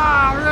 Ah,